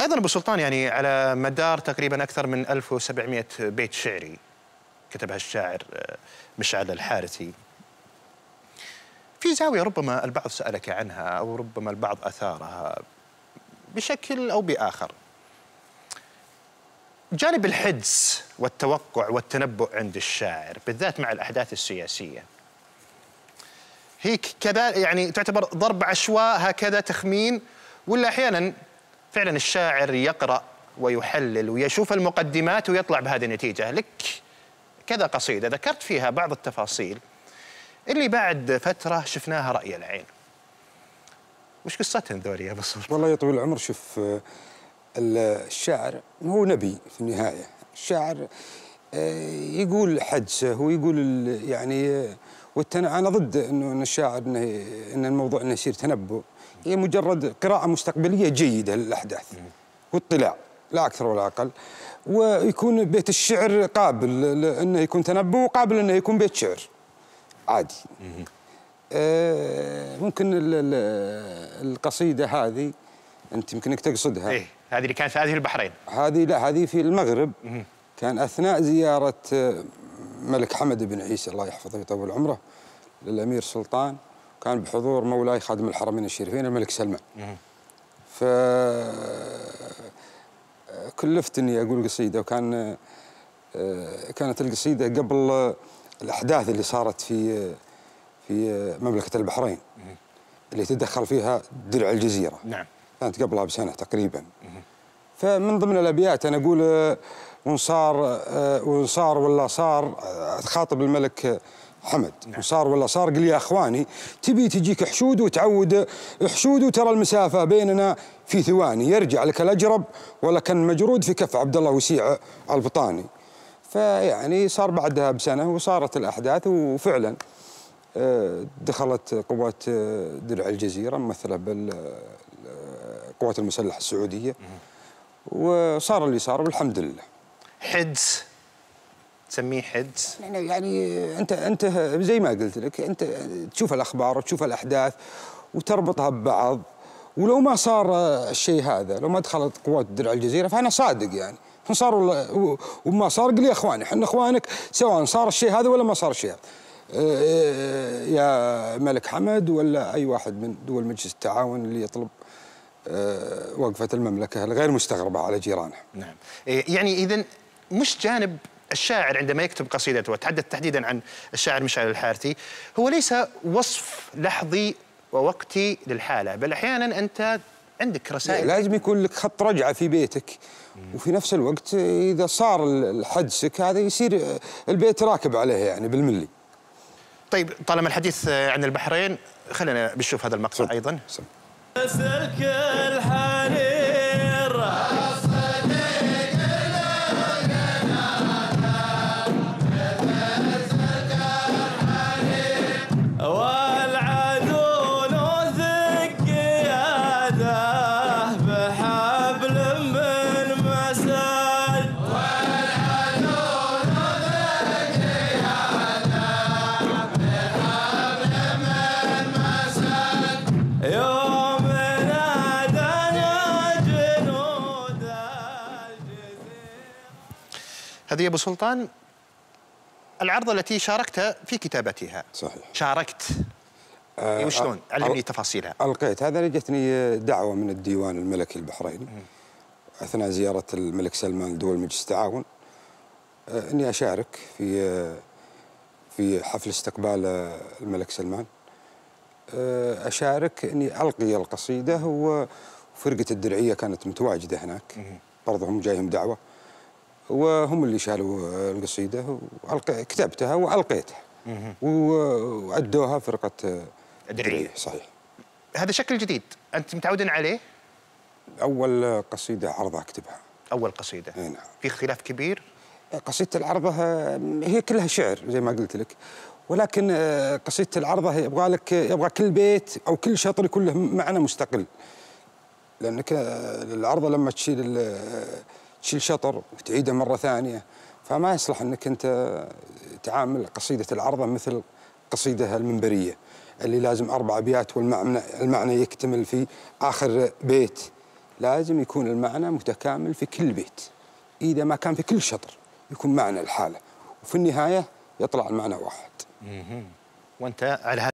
أيضا أبو سلطان يعني على مدار تقريبا أكثر من 1700 بيت شعري كتبها الشاعر آه، مشعل الحارثي. في زاوية ربما البعض سألك عنها أو ربما البعض أثارها بشكل أو بآخر. جانب الحدس والتوقع والتنبؤ عند الشاعر بالذات مع الأحداث السياسية. هي كذا يعني تعتبر ضرب عشواء هكذا تخمين ولا أحيانا فعلا الشاعر يقرأ ويحلل ويشوف المقدمات ويطلع بهذه النتيجة. لك كذا قصيدة ذكرت فيها بعض التفاصيل. اللي بعد فترة شفناها رأي العين. وش قصتهم ذولي يا بصر؟ والله يا طويل العمر شوف الشاعر هو نبي في النهاية. الشاعر آه، يقول حدسه ويقول يعني آه، والتنا أنا ضد إنه إن الشاعر انه إن الموضوع إنه يصير تنبؤ. هي مجرد قراءة مستقبلية جيدة للأحداث. واطلاع لا أكثر ولا أقل. ويكون بيت الشعر قابل إنه يكون تنبؤ وقابل إنه يكون بيت شعر. عادي. آه ممكن القصيدة هذه أنت يمكنك تقصدها. إيه هذه اللي كانت في هذه البحرين. هذه لا هذه في المغرب. كان أثناء زيارة ملك حمد بن عيسى الله يحفظه ويطول عمره للأمير سلطان. كان بحضور مولاي خادم الحرمين الشريفين الملك سلمان ف كلفت إني أقول قصيدة وكان كانت القصيدة قبل الأحداث اللي صارت في في مملكة البحرين. اللي تدخل فيها درع الجزيرة. نعم. كانت قبلها بسنة تقريبا. فمن ضمن الأبيات أنا أقول ونصار ونصار ولا صار تخاطب الملك حمد. نعم. وصار ولا صار قل يا أخواني تبي تجيك حشود وتعود حشود وترى المسافة بيننا في ثواني يرجع لك الأجرب ولا كان مجرود في كف عبد الله وسيع البطاني. فيعني صار بعدها بسنة وصارت الأحداث وفعلا آه، دخلت قوات آه، درع الجزيرة ممثلة بالقوات المسلحة السعودية. وصار اللي صار والحمد لله. حدس تسميه حدس يعني يعني انت أنت زي ما قلت لك أنت تشوف الأخبار وتشوف الأحداث وتربطها ببعض. ولو ما صار الشيء هذا لو ما دخلت قوات درع الجزيرة فأنا صادق يعني. صار وما صار قل يا اخواني إحنا إخوانك سواء صار الشيء هذا ولا ما صار الشيء هذا. آه، يا ملك حمد ولا أي واحد من دول مجلس التعاون اللي يطلب آه، وقفة المملكة الغير مستغربة على جيرانها. نعم، إيه، يعني اذا مش جانب الشاعر عندما يكتب قصيدته وتحدث تحديدا عن الشاعر مشعل الحارثي هو ليس وصف لحظي ووقتي للحالة بل أحيانا أنت عندك رسائل. لازم يكون لك خط رجعة في بيتك وفي نفس الوقت إذا صار الحدسك هذا يصير البيت راكب عليه يعني بالملي. طيب طالما الحديث عن البحرين خلينا بنشوف هذا المقطع أيضا. سلك هذه أبو سلطان العرضة التي شاركت في كتابتها. صحيح. شاركت. آه وشلون؟ علمني تفاصيلها. ألقيت. هذا جتني دعوة من الديوان الملكي البحريني أثناء زيارة الملك سلمان دول مجلس التعاون آه إني أشارك في آه في حفل استقبال الملك سلمان. آه أشارك إني ألقي القصيدة وفرقة الدرعية كانت متواجدة هناك. برضه هم جايهم دعوة. وهم اللي شالوا القصيدة كتبتها والقيتها وأدوها فرقة الدرعيه صحيح. هذا شكل جديد. أنت متعودين عليه؟ أول قصيدة عرضها اكتبها أول قصيدة. نعم. في اختلاف كبير؟ قصيدة العرضة هي كلها شعر زي ما قلت لك. ولكن قصيدة العرضة يبغى لك يبغى كل بيت أو كل شطر يكون له معنى مستقل. لأنك العرضة لما تشيل تشيل شطر وتعيده مرة ثانية. فما يصلح أنك أنت تعامل قصيدة العرضة مثل قصيدة المنبرية اللي لازم أربع أبيات والمعنى المعنى يكتمل في آخر بيت. لازم يكون المعنى متكامل في كل بيت. إذا ما كان في كل شطر يكون معنى الحالة وفي النهاية يطلع المعنى واحد. وأنت على